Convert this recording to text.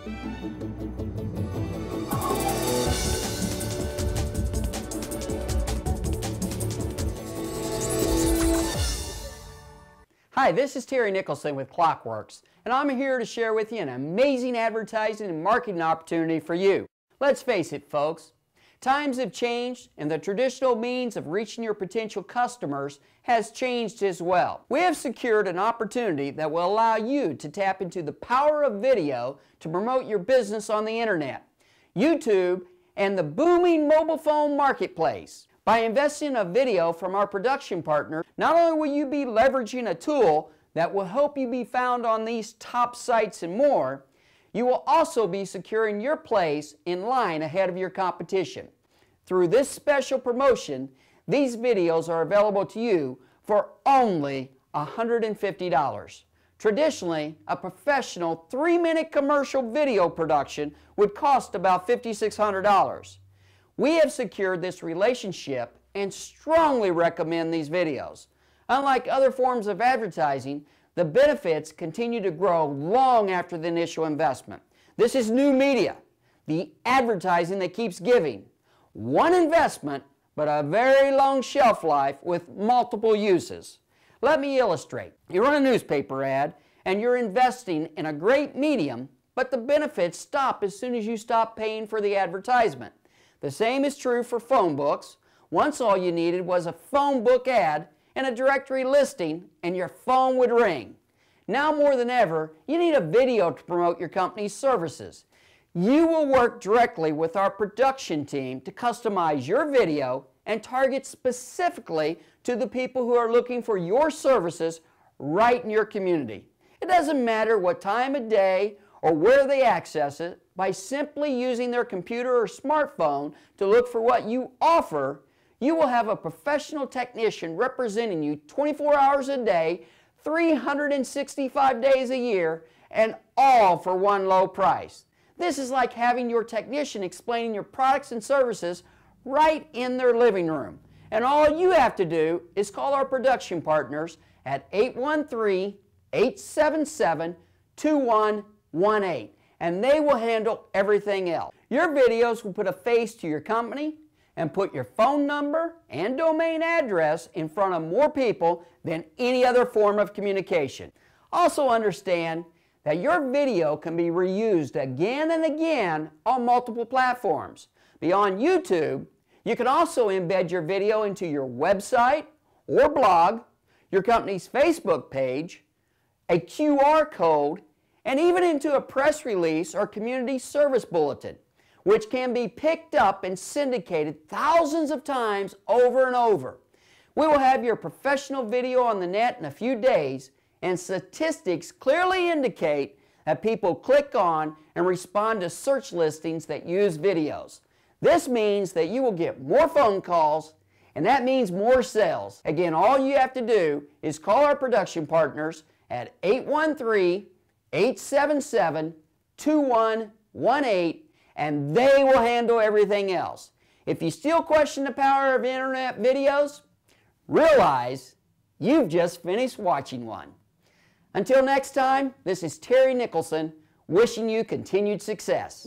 Hi, this is Terry Nicholson with Clockworks, and I'm here to share with you an amazing advertising and marketing opportunity for you. Let's face it, folks, times have changed, and the traditional means of reaching your potential customers has changed as well. We have secured an opportunity that will allow you to tap into the power of video to promote your business on the internet, YouTube, and the booming mobile phone marketplace. By investing in a video from our production partner, not only will you be leveraging a tool that will help you be found on these top sites and more, you will also be securing your place in line ahead of your competition. Through this special promotion, these videos are available to you for only $150. Traditionally, a professional three-minute commercial video production would cost about $5,600. We have secured this relationship and strongly recommend these videos. Unlike other forms of advertising, the benefits continue to grow long after the initial investment. This is new media, the advertising that keeps giving. One investment, but a very long shelf life with multiple uses. Let me illustrate. You run a newspaper ad and you're investing in a great medium, but the benefits stop as soon as you stop paying for the advertisement. The same is true for phone books. Once all you needed was a phone book ad and a directory listing and your phone would ring. Now more than ever, you need a video to promote your company's services. You will work directly with our production team to customize your video and target specifically to the people who are looking for your services right in your community. It doesn't matter what time of day or where they access it, by simply using their computer or smartphone to look for what you offer, you will have a professional technician representing you 24 hours a day, 365 days a year, and all for one low price. This is like having your technician explaining your products and services right in their living room. And all you have to do is call our production partners at 813 877 2118 and they will handle everything else. Your videos will put a face to your company and put your phone number and domain address in front of more people than any other form of communication. Also understand that your video can be reused again and again on multiple platforms. Beyond YouTube, you can also embed your video into your website or blog, your company's Facebook page, a QR code, and even into a press release or community service bulletin, which can be picked up and syndicated thousands of times over and over. We will have your professional video on the net in a few days, and statistics clearly indicate that people click on and respond to search listings that use videos. This means that you will get more phone calls, and that means more sales. Again, all you have to do is call our production partners at 813 877 2118 and they will handle everything else. If you still question the power of internet videos, realize you've just finished watching one. Until next time, this is Terry Nicholson wishing you continued success.